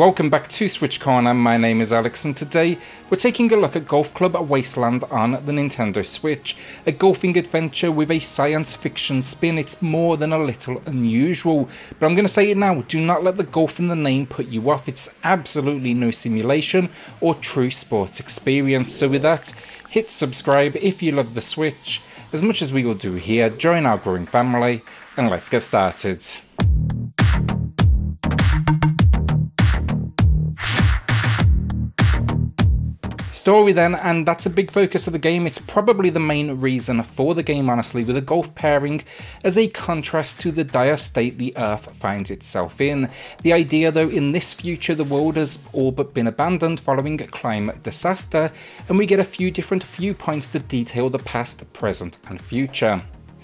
Welcome back to Switch Corner, my name is Alex and today we're taking a look at Golf Club Wasteland on the Nintendo Switch. A golfing adventure with a science fiction spin, it's more than a little unusual. But I'm going to say it now, do not let the golf in the name put you off, it's absolutely no simulation or true sports experience. So with that, hit subscribe if you love the Switch, as much as we will do here, join our growing family, and let's get started. Story then, and that's a big focus of the game. It's probably the main reason for the game, honestly, with a golf pairing as a contrast to the dire state the Earth finds itself in. The idea, though, in this future, the world has all but been abandoned following a climate disaster, and we get a few different viewpoints to detail the past, present, and future.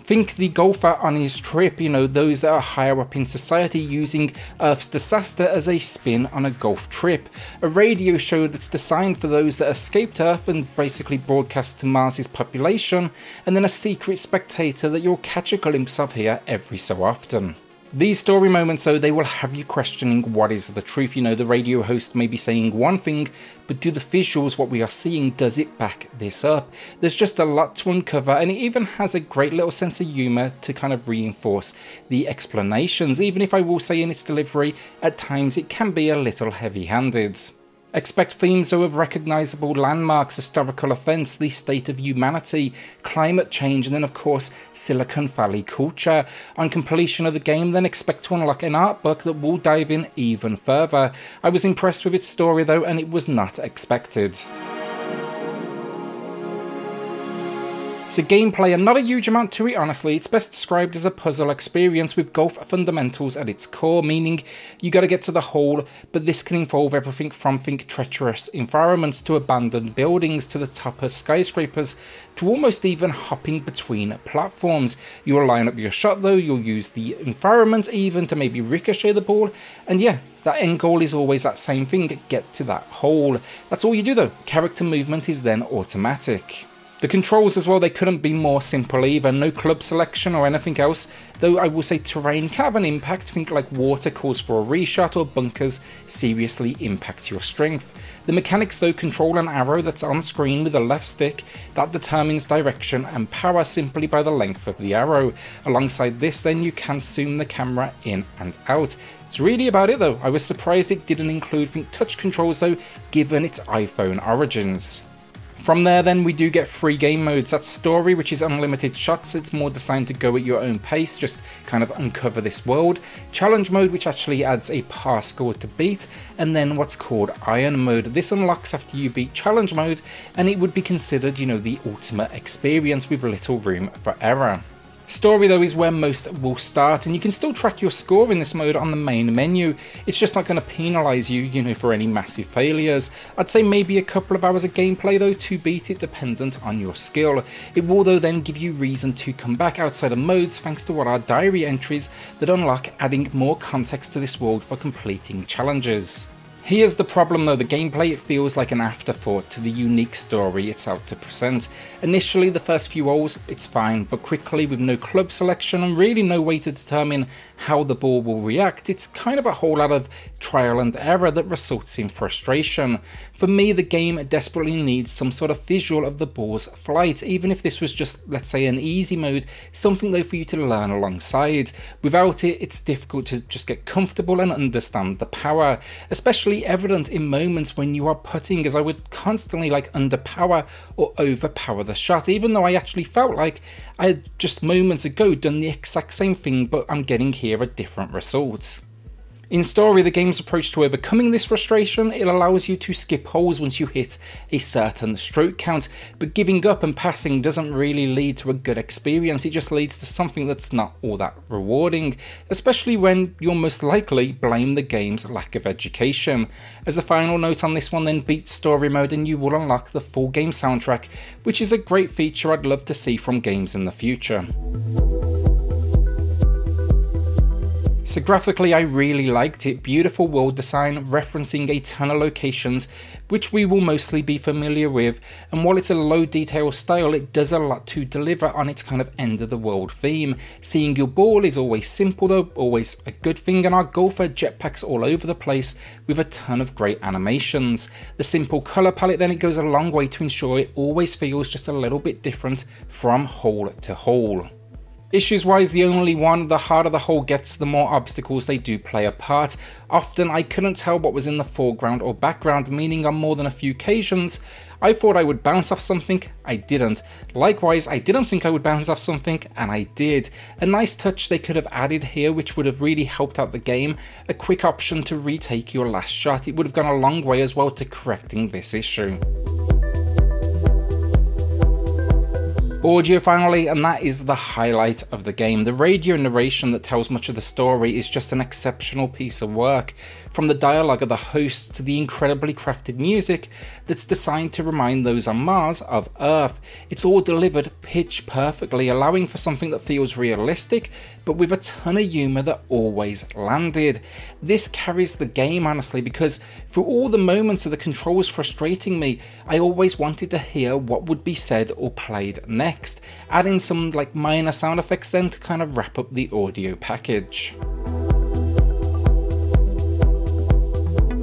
Think the golfer on his trip, you know, those that are higher up in society using Earth's disaster as a spin on a golf trip. A radio show that's designed for those that escaped Earth and basically broadcast to Mars's population, and then a secret spectator that you'll catch a glimpse of here every so often. These story moments, though, they will have you questioning what is the truth. You know, the radio host may be saying one thing, but do the visuals, what we are seeing, does it back this up? There's just a lot to uncover, and it even has a great little sense of humour to kind of reinforce the explanations, even if I will say in its delivery, at times it can be a little heavy handed. Expect themes of recognisable landmarks, historical events, the state of humanity, climate change, and then of course Silicon Valley culture. On completion of the game, then expect to unlock an art book that will dive in even further. I was impressed with its story though, and it was not expected. So gameplay and not a huge amount to it honestly, it's best described as a puzzle experience with golf fundamentals at its core, meaning you gotta get to the hole, but this can involve everything from think treacherous environments to abandoned buildings to the top of skyscrapers to almost even hopping between platforms. You'll line up your shot though, you'll use the environment even to maybe ricochet the ball, and yeah, that end goal is always that same thing, get to that hole. That's all you do though, character movement is then automatic. The controls as well, they couldn't be more simple either, no club selection or anything else, though I will say terrain can have an impact, think like water calls for a reshot or bunkers seriously impact your strength. The mechanics though control an arrow that's on screen with the left stick that determines direction and power simply by the length of the arrow. Alongside this then you can zoom the camera in and out. It's really about it though, I was surprised it didn't include think touch controls though given its iPhone origins. From there then we do get three game modes. That's story which is unlimited shots, it's more designed to go at your own pace, just kind of uncover this world. Challenge mode which actually adds a par score to beat, and then what's called iron mode. This unlocks after you beat challenge mode and it would be considered, you know, the ultimate experience with little room for error. Story though is where most will start and you can still track your score in this mode on the main menu. It's just not going to penalise you, you know, for any massive failures. I'd say maybe a couple of hours of gameplay though to beat it dependent on your skill. It will though then give you reason to come back outside of modes thanks to what are diary entries that unlock adding more context to this world for completing challenges. Here's the problem though, the gameplay it feels like an afterthought to the unique story it's out to present. Initially the first few holes it's fine, but quickly with no club selection and really no way to determine how the ball will react, it's kind of a whole lot of trial and error that results in frustration. For me the game desperately needs some sort of visual of the ball's flight, even if this was just let's say an easy mode, something though for you to learn alongside. Without it it's difficult to just get comfortable and understand the power, especially evident in moments when you are putting as I would constantly like underpower or overpower the shot, even though I actually felt like I had just moments ago done the exact same thing, but I'm getting here a different result. In Story, the game's approach to overcoming this frustration, it allows you to skip holes once you hit a certain stroke count, but giving up and passing doesn't really lead to a good experience, it just leads to something that's not all that rewarding, especially when you'll most likely blame the game's lack of education. As a final note on this one then, beat Story Mode and you will unlock the full game soundtrack, which is a great feature I'd love to see from games in the future. So graphically I really liked it, beautiful world design referencing a ton of locations which we will mostly be familiar with and while it's a low detail style it does a lot to deliver on its kind of end of the world theme. Seeing your ball is always simple though, always a good thing and our golfer jetpacks all over the place with a ton of great animations. The simple colour palette then it goes a long way to ensure it always feels just a little bit different from hole to hole. Issues wise, the only one, the harder the hole gets, the more obstacles they do play a part. Often I couldn't tell what was in the foreground or background, meaning on more than a few occasions, I thought I would bounce off something, I didn't. Likewise, I didn't think I would bounce off something, and I did. A nice touch they could have added here which would have really helped out the game, a quick option to retake your last shot, it would have gone a long way as well to correcting this issue. Audio finally, and that is the highlight of the game. The radio narration that tells much of the story is just an exceptional piece of work, from the dialogue of the host to the incredibly crafted music that's designed to remind those on Mars of Earth. It's all delivered pitch perfectly, allowing for something that feels realistic, but with a ton of humour that always landed. This carries the game honestly, because through all the moments of the controls frustrating me, I always wanted to hear what would be said or played next adding some like minor sound effects then to kind of wrap up the audio package.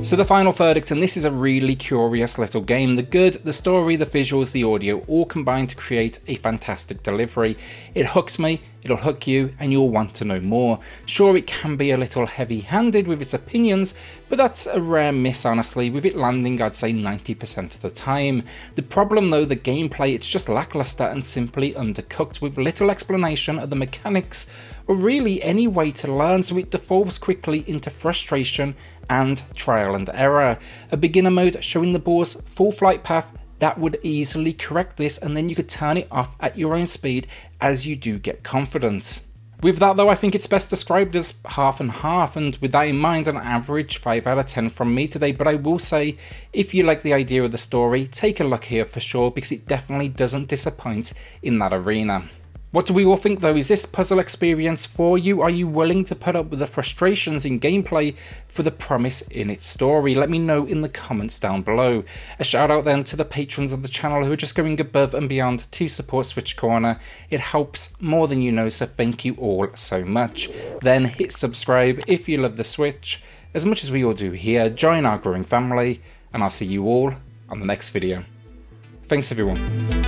So the final verdict, and this is a really curious little game. The good, the story, the visuals, the audio all combine to create a fantastic delivery. It hooks me, it'll hook you, and you'll want to know more. Sure, it can be a little heavy-handed with its opinions, but that's a rare miss honestly, with it landing I'd say 90% of the time. The problem though, the gameplay, it's just lackluster and simply undercooked with little explanation of the mechanics or really any way to learn so it devolves quickly into frustration and trial and error. A beginner mode showing the ball's full flight path that would easily correct this and then you could turn it off at your own speed as you do get confidence. With that though, I think it's best described as half and half, and with that in mind, an average 5 out of 10 from me today, but I will say, if you like the idea of the story, take a look here for sure, because it definitely doesn't disappoint in that arena. What do we all think though? Is this puzzle experience for you? Are you willing to put up with the frustrations in gameplay for the promise in its story? Let me know in the comments down below. A shout out then to the patrons of the channel who are just going above and beyond to support Switch Corner. It helps more than you know, so thank you all so much. Then hit subscribe if you love the Switch, as much as we all do here. Join our growing family, and I'll see you all on the next video. Thanks everyone.